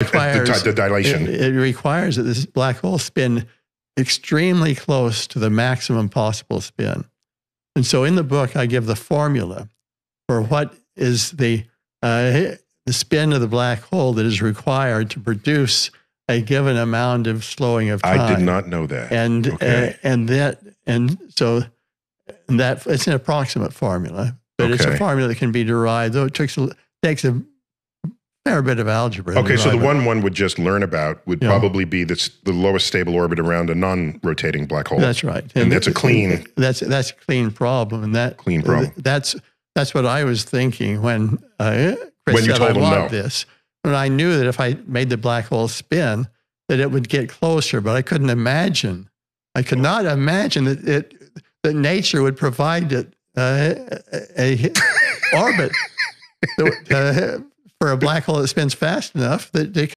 requires the dilation. It, it requires that this black hole spin extremely close to the maximum possible spin. And so in the book, I give the formula for what is the, uh, the spin of the black hole that is required to produce a given amount of slowing of time. I did not know that. And Okay. uh, and that and so that it's an approximate formula, but it's a formula that can be derived. Though it takes a, takes a fair bit of algebra. Okay, so the one one would just learn about would Yeah. probably be this, the lowest stable orbit around a non-rotating black hole. That's right, And that's a clean- That's that's a clean problem, and that Clean problem. That's that's what I was thinking when uh, Chris When you said told I want no. this, and I knew that if I made the black hole spin, that it would get closer, but I couldn't imagine. I could not imagine that it that nature would provide it uh, a, a orbit that, uh, for a black hole that spins fast enough that it